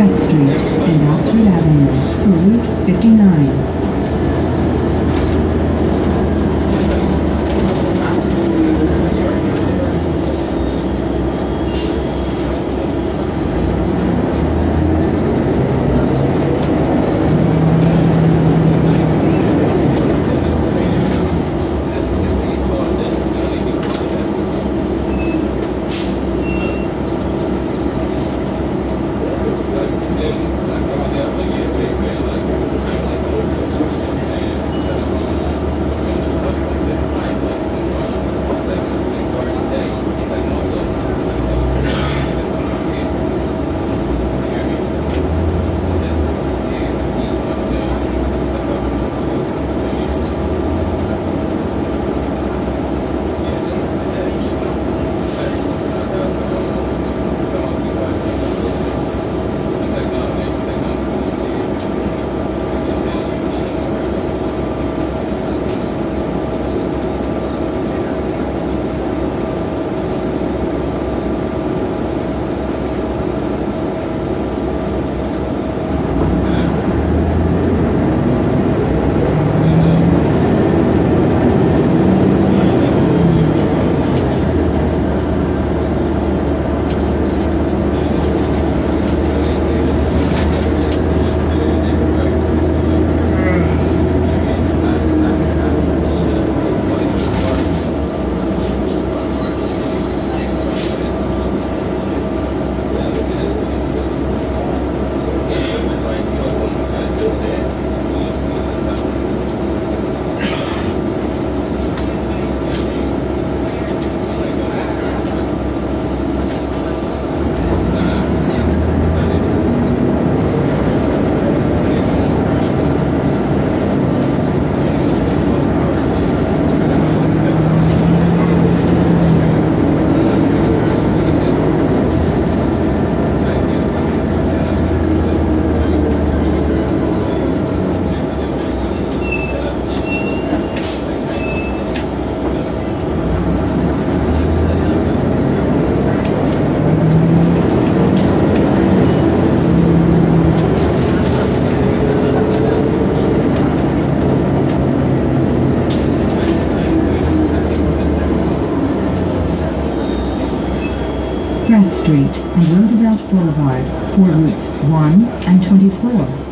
Crest Street and Oxford Avenue, Route 59. Roosevelt Boulevard for routes 1 and 24.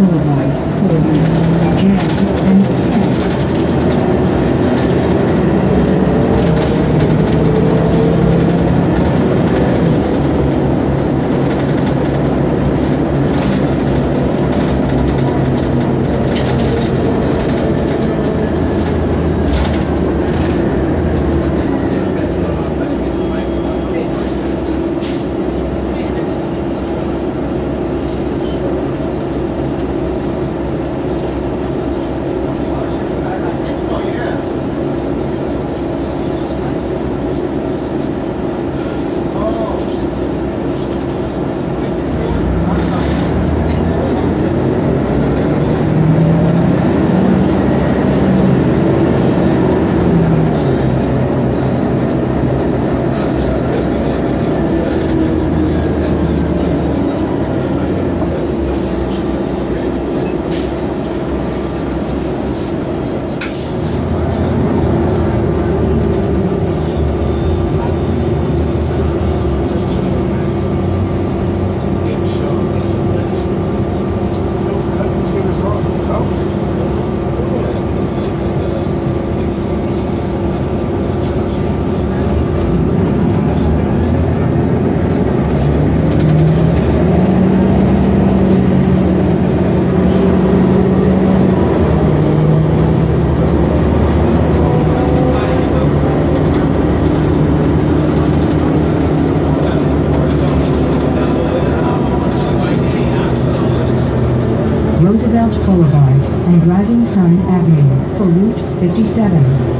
Oh my Roosevelt Boulevard and Rising Sun Avenue for Route 57.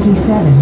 47